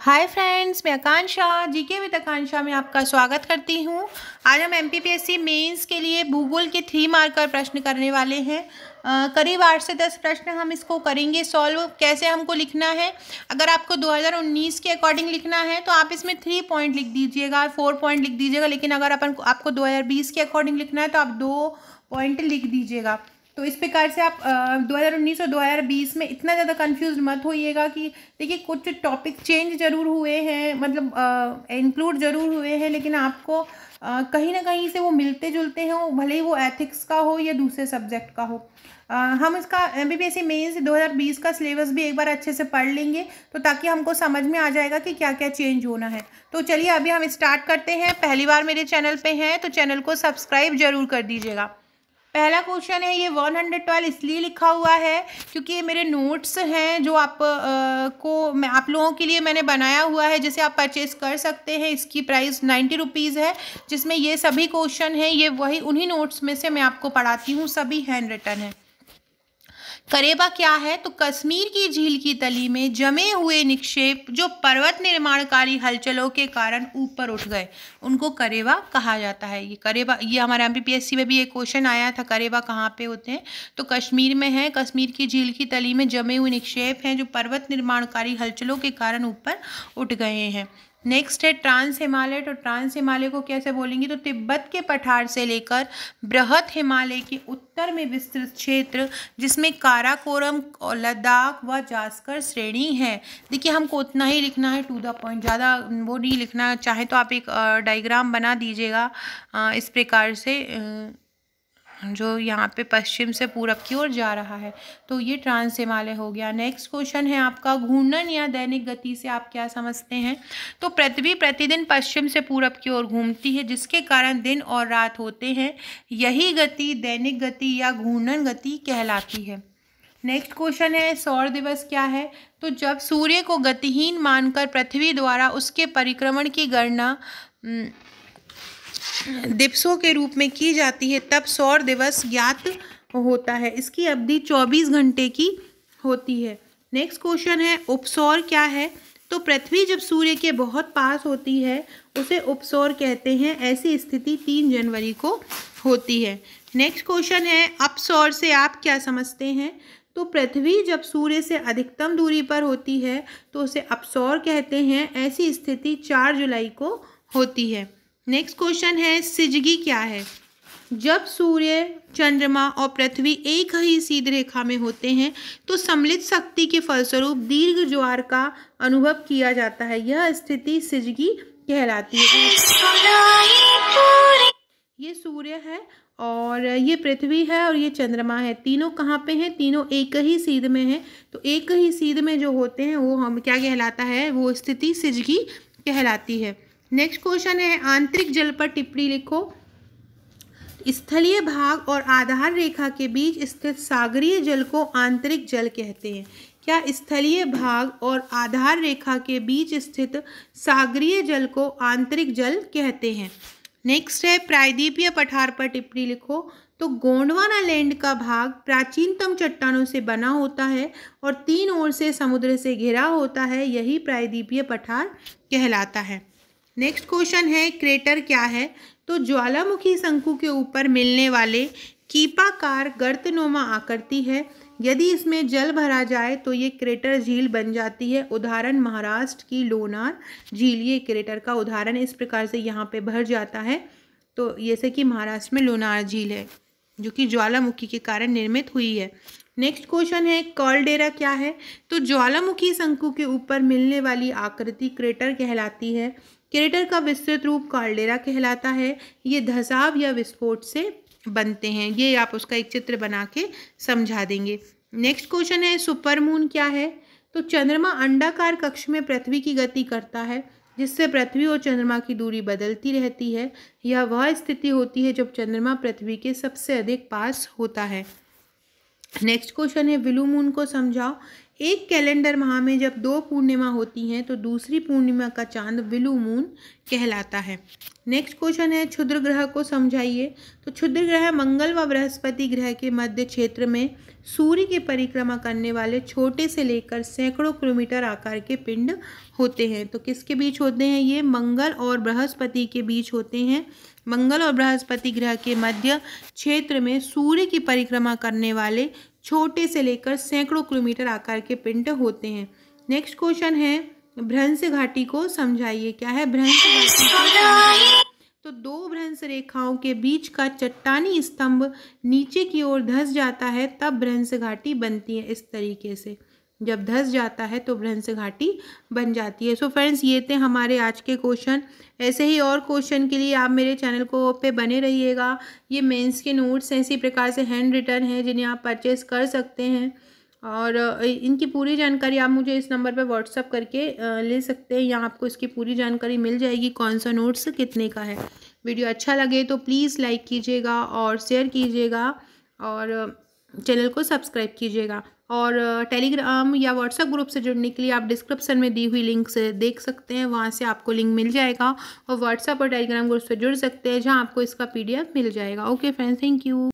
Hi friends मैं आकांक्षा GK with आकांक्षा में आपका स्वागत करती हूँ। आज हम एमपीपीएससी मेंस के लिए भूगोल के थ्री मार्कर प्रश्न करने वाले हैं। करीब आठ से दस प्रश्न हम इसको करेंगे सॉल्व कैसे हमको लिखना है? अगर आपको 2019 के अकॉर्डिंग लिखना है तो आप इसमें थ्री पॉइंट लिख दीजिएगा फोर पॉइंट लिख दीजिएगा, लेकिन अगर अपन आपको 2020 के अकॉर्डिंग लिखना है तो आप दो पॉइंट लिख दीजिएगा। तो इस प्रकार से आप दो हज़ार उन्नीस और दो हज़ार बीस में इतना ज़्यादा कंफ्यूज मत होइएगा कि देखिए कुछ टॉपिक चेंज ज़रूर हुए हैं मतलब इंक्लूड ज़रूर हुए हैं लेकिन आपको आ, कहीं ना कहीं से वो मिलते जुलते हैं भले ही वो एथिक्स का हो या दूसरे सब्जेक्ट का हो। आ, हम इसका M B B S C mains दो हज़ार बीस का सिलेबस भी एक बार अच्छे से पढ़ लेंगे तो ताकि हमको समझ में आ जाएगा कि क्या क्या चेंज होना है। तो चलिए अभी हम स्टार्ट करते हैं पहली बार मेरे चैनल पे हैं तो चैनल को सब्सक्राइब ज़रूर कर दीजिएगा। पहला क्वेश्चन है ये वन हंड्रेड ट्वेल्व इसलिए लिखा हुआ है क्योंकि ये मेरे नोट्स हैं जो आप आ, को मैं आप लोगों के लिए मैंने बनाया हुआ है। जिसे आप परचेज़ कर सकते हैं इसकी प्राइस नाइन्टी रुपीज़ है। जिसमें ये सभी क्वेश्चन हैं ये वही उन्हीं नोट्स में से मैं आपको पढ़ाती हूँ सभी हैंड रिटर्न है। करेबा क्या है? तो कश्मीर की झील की तली में जमे हुए निक्षेप जो पर्वत निर्माणकारी हलचलों के कारण ऊपर उठ गए। उनको करेबा कहा जाता है। ये करेबा, ये हमारे एम में भी एक क्वेश्चन आया था, करेबा कहाँ पे होते हैं? तो कश्मीर में है। कश्मीर की झील की तली में जमे हुए निक्षेप हैं जो पर्वत निर्माणकारी हलचलों के कारण ऊपर उठ गए हैं। नेक्स्ट है ट्रांस हिमालय तो ट्रांस हिमालय को कैसे बोलेंगे? तो तिब्बत के पठार से लेकर बृहत हिमालय के उत्तर में विस्तृत क्षेत्र, जिसमें काराकोरम, लद्दाख व जास्कर श्रेणी है। देखिए, हमको उतना ही लिखना है टू द पॉइंट ज़्यादा वो नहीं लिखना। चाहे तो आप एक डायग्राम बना दीजिएगा इस प्रकार से जो यहाँ पे पश्चिम से पूरब की ओर जा रहा है। तो ये ट्रांस हिमालय हो गया। नेक्स्ट क्वेश्चन है आपका, घूर्णन या दैनिक गति से आप क्या समझते हैं? तो पृथ्वी प्रतिदिन पश्चिम से पूरब की ओर घूमती है, जिसके कारण दिन और रात होते हैं। यही गति दैनिक गति या घूर्णन गति कहलाती है। नेक्स्ट क्वेश्चन है, सौर दिवस क्या है? तो जब सूर्य को गतिहीन मानकर पृथ्वी द्वारा उसके परिक्रमण की गणना दिवसों के रूप में की जाती है, तब सौर दिवस ज्ञात होता है। इसकी अवधि चौबीस घंटे की होती है। नेक्स्ट क्वेश्चन है, उपसौर क्या है? तो पृथ्वी जब सूर्य के बहुत पास होती है, उसे उपसौर कहते हैं। ऐसी स्थिति तीन जनवरी को होती है। नेक्स्ट क्वेश्चन है अपसौर से आप क्या समझते हैं? तो पृथ्वी जब सूर्य से अधिकतम दूरी पर होती है तो उसे अपसौर कहते हैं। ऐसी स्थिति चार जुलाई को होती है। नेक्स्ट क्वेश्चन है, सिजगी क्या है? जब सूर्य, चंद्रमा और पृथ्वी एक ही सीध रेखा में होते हैं तो सम्मिलित शक्ति के फलस्वरूप दीर्घ ज्वार का अनुभव किया जाता है। यह स्थिति सिजगी कहलाती है। ये सूर्य है और ये पृथ्वी है और ये चंद्रमा है। तीनों कहाँ पे हैं? तीनों एक ही सीध में हैं। तो एक ही सीध में जो होते हैं, वो हम क्या कहलाता है? वो स्थिति सिजगी कहलाती है। नेक्स्ट क्वेश्चन है, आंतरिक जल पर टिप्पणी लिखो। स्थलीय भाग और आधार रेखा के बीच स्थित सागरीय जल को आंतरिक जल कहते हैं। क्या स्थलीय भाग और आधार रेखा के बीच स्थित सागरीय जल को आंतरिक जल कहते हैं? नेक्स्ट है, प्रायद्वीपीय पठार पर टिप्पणी लिखो। तो गोंडवाना लैंड का भाग प्राचीनतम चट्टानों से बना होता है और तीन ओर से समुद्र से घिरा होता है, यही प्रायद्वीपीय पठार कहलाता है। नेक्स्ट क्वेश्चन है क्रेटर क्या है? तो ज्वालामुखी शंकु के ऊपर मिलने वाले कीपाकार गर्तनुमा आकृति है। यदि इसमें जल भरा जाए तो ये क्रेटर झील बन जाती है। उदाहरण, महाराष्ट्र की लोनार झील, ये क्रेटर का उदाहरण इस प्रकार से यहाँ पे भर जाता है। तो जैसे कि महाराष्ट्र में लोनार झील है, जो कि ज्वालामुखी के कारण निर्मित हुई है। नेक्स्ट क्वेश्चन है कॉलडेरा क्या है? तो ज्वालामुखी शंकु के ऊपर मिलने वाली आकृति क्रेटर कहलाती है। क्रेटर का विस्तृत रूप कार्डेरा कहलाता है। ये धसाव या विस्फोट से बनते हैं। ये आप उसका एक चित्र बना के समझा देंगे। नेक्स्ट क्वेश्चन है, सुपरमून क्या है? तो चंद्रमा अंडाकार कक्ष में पृथ्वी की गति करता है, जिससे पृथ्वी और चंद्रमा की दूरी बदलती रहती है। यह वह स्थिति होती है जब चंद्रमा पृथ्वी के सबसे अधिक पास होता है। नेक्स्ट क्वेश्चन है, विलू मून को समझाओ। एक कैलेंडर माह में जब दो पूर्णिमा होती हैं तो दूसरी पूर्णिमा का चाँद विलू मून कहलाता है। नेक्स्ट क्वेश्चन है, क्षुद्र ग्रह को समझाइए। तो क्षुद्र ग्रह मंगल व बृहस्पति ग्रह के मध्य क्षेत्र में सूर्य की परिक्रमा करने वाले छोटे से लेकर सैकड़ों किलोमीटर आकार के पिंड होते हैं। तो किसके बीच होते हैं ये? मंगल और बृहस्पति के बीच होते हैं। मंगल और बृहस्पति ग्रह के मध्य क्षेत्र में सूर्य की परिक्रमा करने वाले छोटे से लेकर सैकड़ों किलोमीटर आकार के पिंड होते हैं। नेक्स्ट क्वेश्चन है, भ्रंश घाटी को समझाइए। क्या है भ्रंश घाटी तो दो भ्रंश रेखाओं के बीच का चट्टानी स्तंभ नीचे की ओर धस जाता है, तब भ्रंश घाटी बनती है इस तरीके से। जब धस जाता है तो भ्रंश घाटी बन जाती है। सो so फ्रेंड्स ये थे हमारे आज के क्वेश्चन ऐसे ही और क्वेश्चन के लिए आप मेरे चैनल को पे बने रहिएगा। ये मेंस के नोट्स हैं, इसी प्रकार से हैंड रिटर्न हैं, जिन्हें आप परचेज़ कर सकते हैं। और इनकी पूरी जानकारी आप मुझे इस नंबर पर व्हाट्सअप करके ले सकते हैं। या आपको इसकी पूरी जानकारी मिल जाएगी, कौन सा नोट्स कितने का है। वीडियो अच्छा लगे तो प्लीज़ लाइक कीजिएगा और शेयर कीजिएगा और चैनल को सब्सक्राइब कीजिएगा। और टेलीग्राम या व्हाट्सएप ग्रुप से जुड़ने के लिए आप डिस्क्रिप्शन में दी हुई लिंक से देख सकते हैं। वहाँ से आपको लिंक मिल जाएगा और व्हाट्सएप और टेलीग्राम ग्रुप से जुड़ सकते हैं, जहाँ आपको इसका पीडीएफ मिल जाएगा। Okay friend thank you